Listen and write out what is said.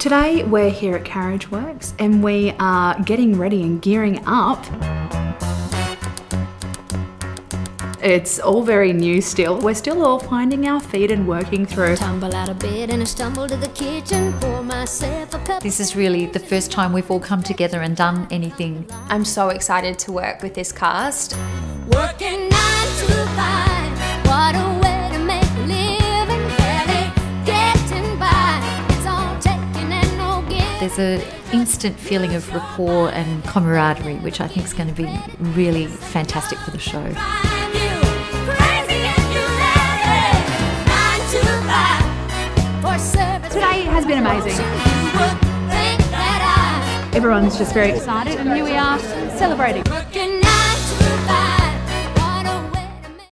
Today we're here at Carriageworks and we are getting ready and gearing up. It's all very new still. We're still all finding our feet and working through. Tumble out of bed and I stumble to the kitchen, pour myself a cup. This is really the first time we've all come together and done anything. I'm so excited to work with this cast. Working There's an instant feeling of rapport and camaraderie, which I think is going to be really fantastic for the show. Today has been amazing. Everyone's just very excited and here we are celebrating.